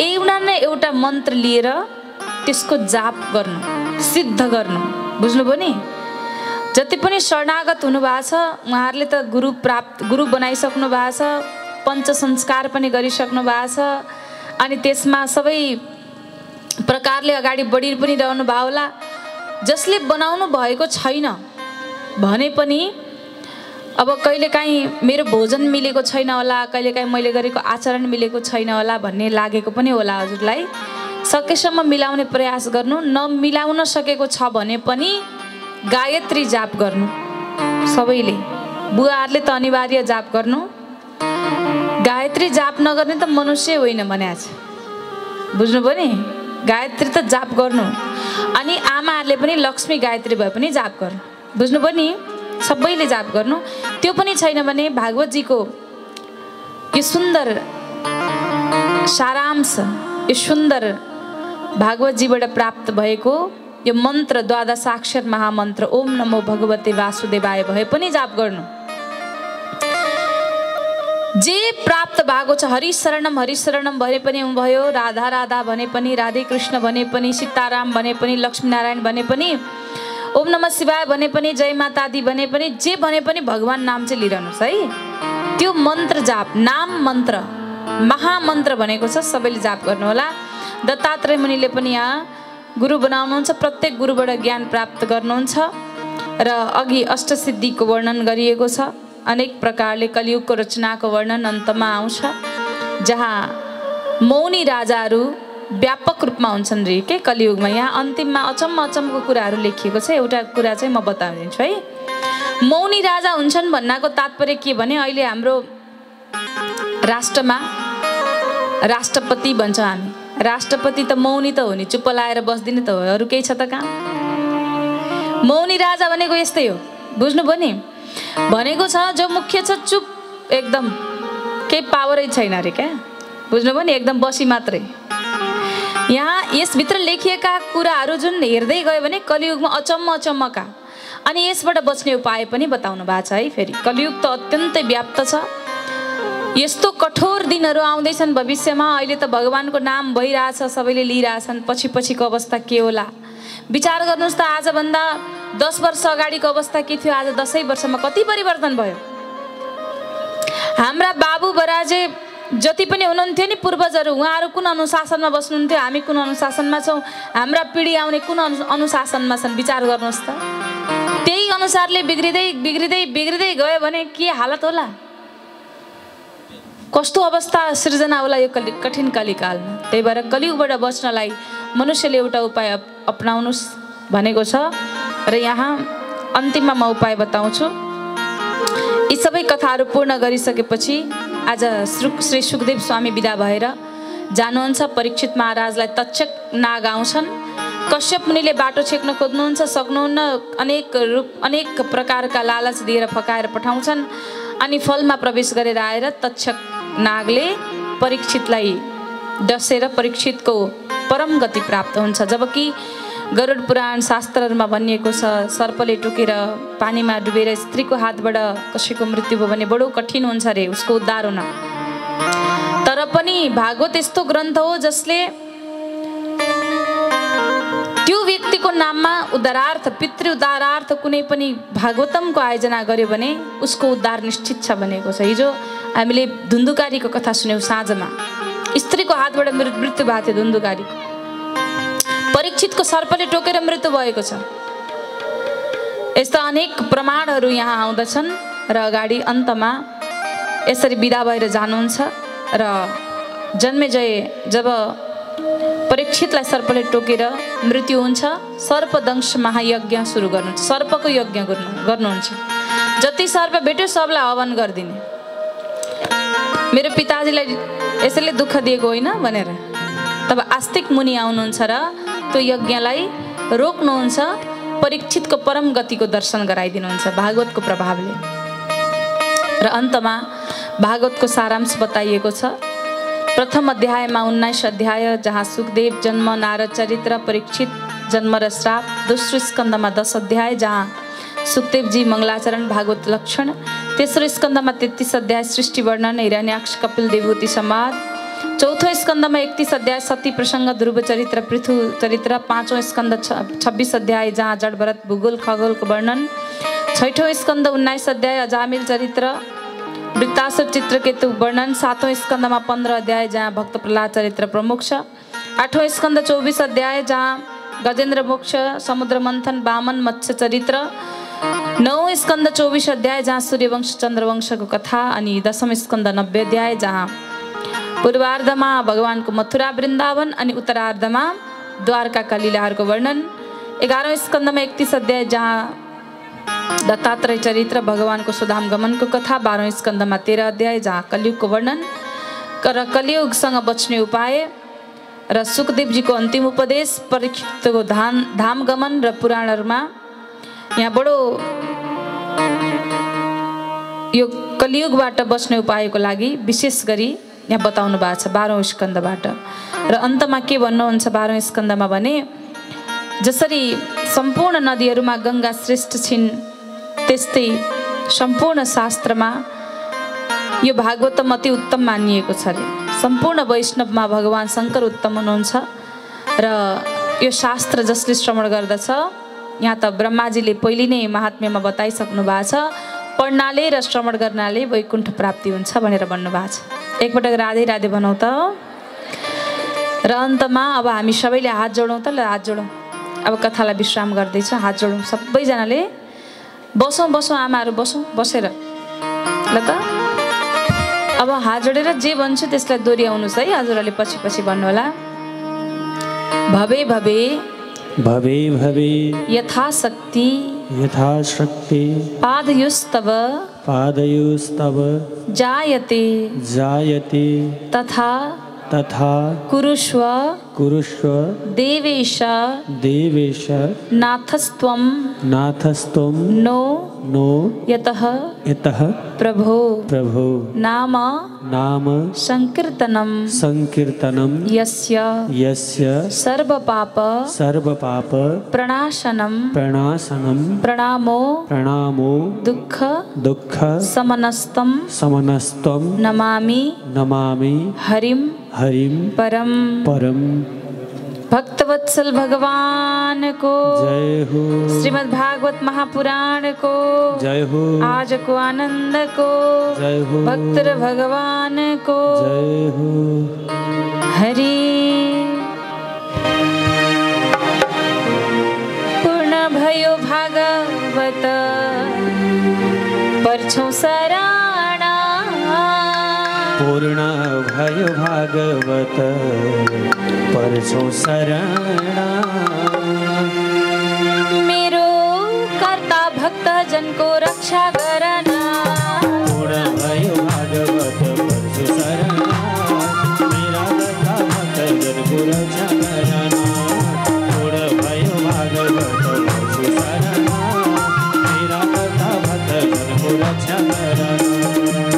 एउटा न एउटा मन्त्र लिएर त्यसको जाप गर्नु सिद्ध गर्नु। बुझ्नुभयो नि? जति पनि शरणागत हुनुभएको छ उहाँहरूले त गुरु प्राप्त गुरु बनाइसक्नु भएको छ पञ्च संस्कार पनि गरिसक्नु भएको छ अनि त्यसमा सबै प्रकारले अगाडि बढी पनि रहनु भयो होला। जसले बनाउनु भएको छैन भने पनि अब कहिलेकाहीँ मेरो भोजन मिलेको छैन होला कहिलेकाहीँ मैले गरेको आचरण मिलेको छैन होला भन्ने लागेको पनि होला हजुरलाई। सकेसम्म मिलाउने प्रयास गर्नु नमिलाउन सकेको छ भने पनि गायत्री जाप गर्नु। सबैले बुवाहरूले त अनिवार्य जाप गर्नु। गायत्री जाप नगर्ने त मनुष्य होइन भने छ बुझ्नुभयो नि? गायत्री त जाप गर्नु। अनि आमाहरूले पनि लक्ष्मी गायत्री भए पनि जाप गर्नु। बुझ्नुभयो नि? सबैले जाप गर्नु। त्यो पनि छैन भने भागवतजीको यो सुन्दर सारांश यो सुन्दर भागवतजीबाट प्राप्त भएको यो मन्त्र द्वादशाक्षर महामन्त्र ओम नमो भगवते वासुदेवाय भए पनि जाप गर्नु। जे प्राप्त भएको छ हरिशरणम हरिशरणम भने पनि भयो राधा राधा भने पनि राधे कृष्ण भने पनि सीताराम भने पनि लक्ष्मीनारायण भने पनि ओम नम शिवाय भने पनि जय मातादी भने पनि जे भने पनि भगवान् नाम चाहिँ लिइरहनुहोस् है। त्यो मन्त्र जाप नाम मन्त्र महामन्त्र भनेको छ सबैले जाप गर्नुहोला। दत्तात्रेय मुनिले पनि यहाँ गुरु बनाउनुहुन्छ प्रत्येक गुरुबाट ज्ञान प्राप्त गर्नुहुन्छ र अघि अष्टसिद्धिको वर्णन गरिएको छ। अनेक प्रकारले कलियुगको रचनाको वर्णन अन्तमा आउँछ जहाँ मौनी राजाहरू व्यापक रूपमा हुन्छन् रे के कलियुगमा? यहाँ अन्तिममा अचम्म अचम्मको कुराहरू लेखिएको छ। एउटा कुरा चाहिँ म बताइदिन्छु है। मौनी राजा हुन्छन् भन्नाको तात्पर्य के भने अहिले हाम्रो राष्ट्रमा राष्ट्रपति भन्छौँ हामी। राष्ट्रपति त मौनी त हो नि चुप्प लाएर बस्दिने त हो। अरू केही छ त कहाँ? मौनी राजा भनेको यस्तै हो। बुझ्नुभयो नि? भनेको छ जो मुख्य छ चुप एकदम केही पावरै छैन अरे क्या? बुझ्नुभयो नि? एकदम बसी मात्रै। यहाँ यसभित्र लेखिएका कुराहरू जुन हेर्दै गयो भने कलियुगमा अचम्म अचम्मका। अनि यसबाट बच्ने उपाय पनि बताउनु भएको छ है फेरि। कलियुग त अत्यन्तै व्याप्त छ। यस्तो कठोर दिनहरू आउँदैछन् भविष्यमा। अहिले त भगवान्को नाम भइरहेछ सबैले लिइरहेछन्। पछि पछिको अवस्था के होला? विचार गर्नुहोस् त आजभन्दा दस वर्ष अगाडिको अवस्था के थियो? आज दसैँ वर्षमा कति परिवर्तन भयो? हाम्रा बाबु बराजे जति पनि हुनुहुन्थ्यो नि पूर्वजहरू उहाँहरू कुन अनुशासनमा बस्नुहुन्थ्यो हामी कुन अनुशासनमा छौँ हाम्रा पिँढी आउने कुन अनु अनुशासनमा छन् विचार गर्नुहोस् त। त्यही अनुसारले बिग्रिँदै बिग्रिँदै बिग्रिँदै गयो भने के हालत होला? कस्तो अवस्था सृजना होला यो कलि कठिन कलिकालमा? त्यही भएर कलियुगबाट बच्नलाई मनुष्यले एउटा उपाय अप अप्नाउनुहोस् भनेको छ। र यहाँ अन्तिममा म उपाय बताउँछु। यी सबै कथाहरू पूर्ण गरिसकेपछि आज श्रु श्री सुखदेव स्वामी विदा भएर जानुहुन्छ परीक्षित महाराजलाई तक्षक नाग आउँछन्। कश्यप मुनिले बाटो छेक्न खोज्नुहुन्छ सक्नुहुन्न अनेक रूप अनेक प्रकारका लालच दिएर फकाएर पठाउँछन् अनि फलमा प्रवेश गरेर आएर तक्षक नागले परीक्षितलाई डसेर परीक्षितको परम गति प्राप्त हुन्छ। जबकि गरुड पुराण शास्त्रहरूमा भनिएको छ सर्पले टोकेर पानीमा डुबेर स्त्रीको हातबाट कसैको मृत्यु भयो भने बडो कठिन हुन्छ अरे उसको उद्धार हुन। तर पनि भागवत यस्तो ग्रन्थ हो जसले त्यो व्यक्तिको नाममा उद्धारार्थ पितृ उद्धारार्थ कुनै पनि भागवतमको आयोजना गर्यो भने उसको उद्धार निश्चित छ भनेको छ। हिजो हामीले धुन्धुकारीको कथा सुन्यौँ साँझमा। स्त्रीको हातबाट मृत्यु भएको थियो धुन्धुकारीको। परीक्षितको सर्पले टोकेर मृत्यु भएको छ। यस्ता अनेक प्रमाणहरू यहाँ आउँदछन् र अगाडि अन्तमा यसरी विदा भएर जानुहुन्छ र जन्मेजय जब परीक्षितलाई सर्पले टोकेर मृत्यु हुन्छ सर्पदंश महायज्ञ सुरु गर्नुहुन्छ सर्पको यज्ञ गर्नु गर्नुहुन्छ। जति सर्प भेट्यो सबलाई हवन गरिदिने। मेरो पिताजीलाई यसैले दुःख दिएको होइन भनेर। तब आस्तिक मुनि आउनुहुन्छ र त्यो यज्ञलाई रोक्नुहुन्छ परीक्षितको परम गतिको दर्शन गराइदिनुहुन्छ भागवतको प्रभावले। र अन्तमा भागवतको सारांश बताइएको छ। प्रथम अध्यायमा उन्नाइस अध्याय जहाँ सुखदेव जन्म नारद चरित्र परीक्षित जन्म र श्राप दोस्रो स्कन्दमा दस अध्याय जहाँ सुखदेवजी मङ्गलाचरण भागवत लक्षण तेस्रो स्कन्दमा तेत्तिस अध्याय सृष्टि वर्णन हिरण्याक्ष कपिल देवभूति समाज चौथो स्कन्दमा एकतिस अध्याय सती प्रसङ्ग ध्रुव चरित्र पृथु चरित्र पाँचौँ स्कन्द छब्बिस अध्याय जहाँ जडभरत भूगोल खगोलको वर्णन। छैठौँ स्कन्द उन्नाइस अध्याय अजामिल चरित्र वृत्तासुर चित्रकेतु वर्णन। सातौँ स्कन्दमा पन्ध्र अध्याय जहाँ भक्त प्रहलाद चरित्र प्रमुख छ। आठौँ स्कन्द चौबिस अध्याय जहाँ गजेन्द्र मोक्ष समुद्र मन्थन वामन मत्स्य चरित्र। नौ स्कन्द चौबिस अध्याय जहाँ सूर्यवंश चन्द्रवंशको कथा अनि दशम स्कन्द नब्बे अध्याय जहाँ पूर्वार्धमा भगवान्को मथुरा वृन्दावन अनि उत्तरार्धमा द्वारकाका लीलाहरूको वर्णन। एघारौँ स्कन्दमा एकतिस अध्याय जहाँ दत्तात्रेय चरित्र भगवान्को सुधाम गमनको कथा बाह्रौँ स्कन्दमा तेह्र अध्याय जहाँ कलियुगको वर्णन। र कलियुगसँग बच्ने उपाय र सुखदेवजीको अन्तिम उपदेश परीक्षितको धाम धाम गमन र पुराणहरूमा। यहाँ बडो यो कलियुगबाट बस्ने उपायको लागि विशेष गरी यहाँ बताउनु भएको छ बाह्रौँ स्कन्दबाट र अन्तमा के भन्नुहुन्छ बाह्रौँ स्कन्दमा भने जसरी सम्पूर्ण नदीहरूमा गङ्गा श्रेष्ठ छिन् त्यस्तै सम्पूर्ण शास्त्रमा यो भागवतम अति उत्तम मानिएको छ अरे। सम्पूर्ण वैष्णवमा भगवान् शङ्कर उत्तम हुनुहुन्छ र यो शास्त्र जसले श्रवण गर्दछ यहाँ त ब्रह्माजीले पहिले नै महात्म्यमा बताइसक्नु भएको छ पढ्नाले र श्रवण गर्नाले वैकुण्ठ प्राप्ति हुन्छ भनेर भन्नुभएको छ। एकपटक राधे राधे भनौँ त र अन्तमा अब हामी सबैले हात जोडौँ त ल हात जोडौँ। अब कथालाई विश्राम गर्दैछ हात जोडौँ। सबैजनाले बसौँ बसौँ आमाहरू बसौँ बसेर। ल त। अब हात जोडेर जे भन्छु त्यसलाई दोहोऱ्याउनुहोस् है हजुरहरूले पछि पछि भन्नुहोला। भवे भवे। भवे भवे। यथाशक्ति। यथाशक्ति। पादयुस्तव। पादयोस्तव जायते जायते तथा तथा कुरुष्व कुरुष्व देवेश देवेश नाथस्त्वं नाथस्त्वं नो नो यतः यतः प्रभो प्रभो नाम नाम सङ्कीर्तनं सङ्कीर्तनं यस्य यस्य सर्वपाप सर्वपाप प्रणाशनं प्रणाशनं प्रणामो प्रणामो दुःख दुःख समनस्तं समनस्त्वं नमामि नमामि हरिं हरिं परम परम भक्तवत्सल भगवान को जय हो। श्रीमद् भागवत महापुराण को जय हो। आज को आनंद को जय हो। भक्त भगवान को जय हो। हरि। पूर्ण भयो भागवत। पर्छौँ शरणा पूर्ण भयो भागवत परछौ शरणा। मेरो कर्ता भक्तजनको रक्षा गरन।